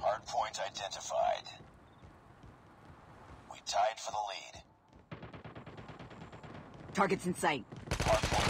Hardpoint identified. We tied for the lead. Targets in sight. Hardpoint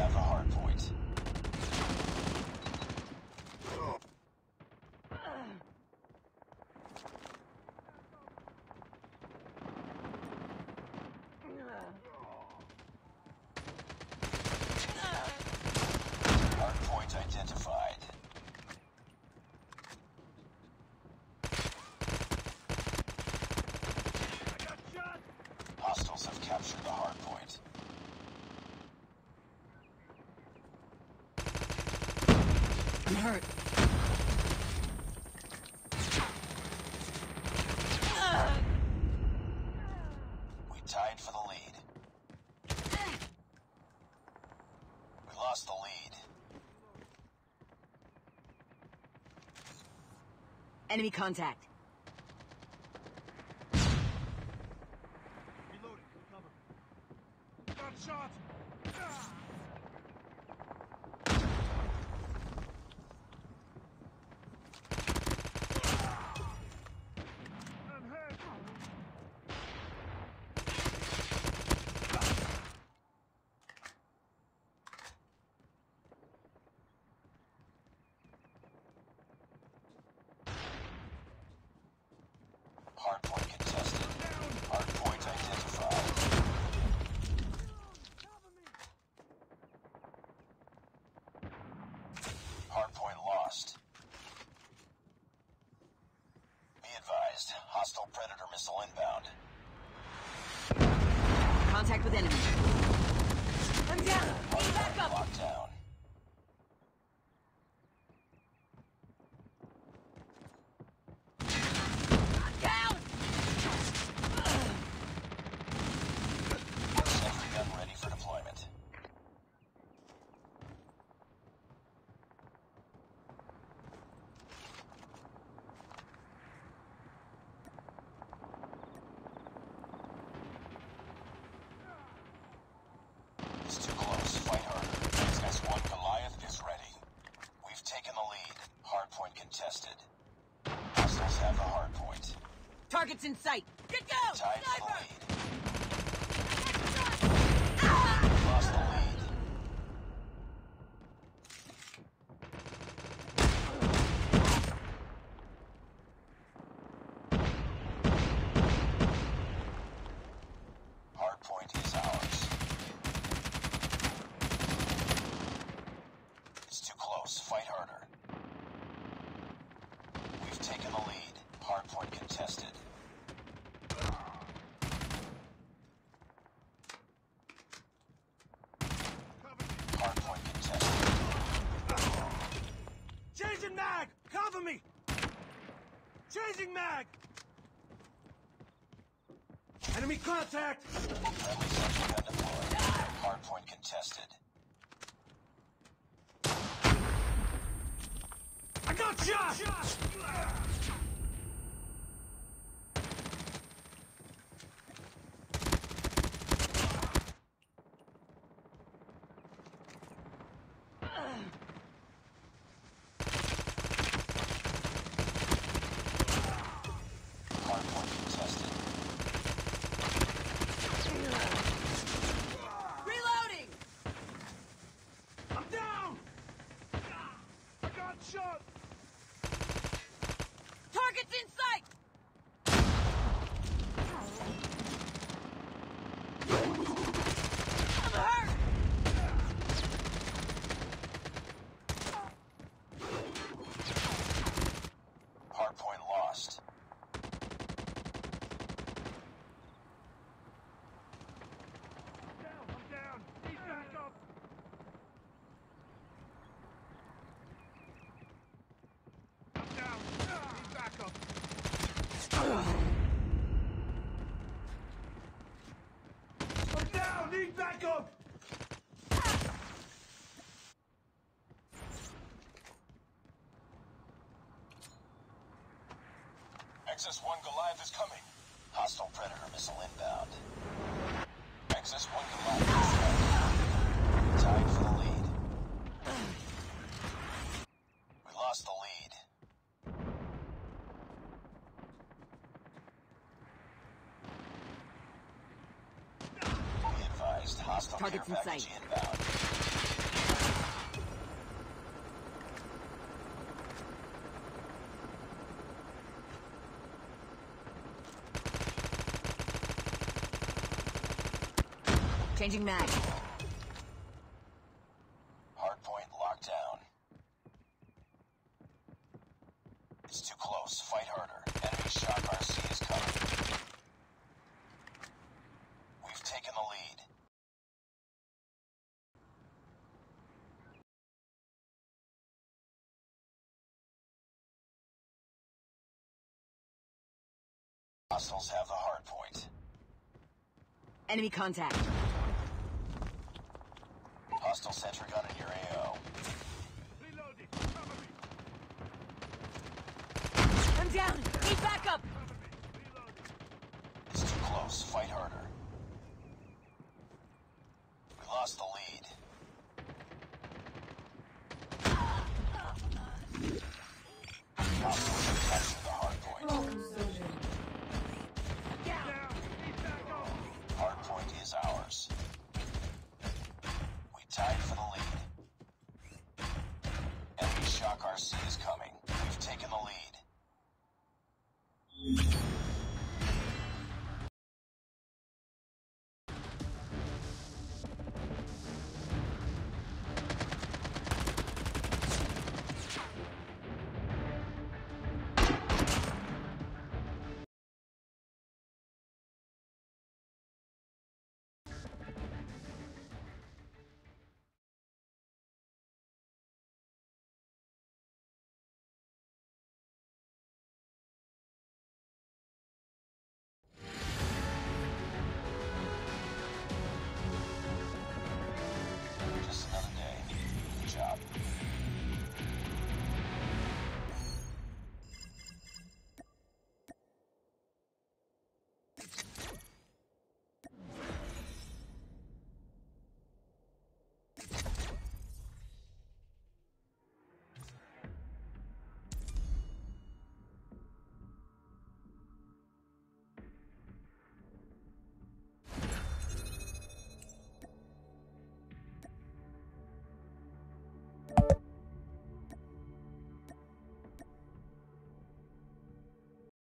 myself off. I'm hurt. We tied for the lead. We lost the lead. Enemy contact. with enemy. Hardpoint contested. Hostiles have the hardpoint. Targets in sight. Get down! Sniper! Throwing mag! Enemy contact! Hardpoint contested. I got shot! Ugh. Headshot! Target's in sight! XS-1 Goliath is coming. Hostile Predator missile inbound. XS-1 Goliath is. Tied for the lead. We lost the lead. Be advised, hostile Targets care in package inbound. Changing mag. Hardpoint locked down. It's too close. Fight harder. Enemy shock RC is coming. We've taken the lead. Hostiles have the hardpoint. Enemy contact. Hostile sentry gun in your AO. Reloading! Cover me! I'm down.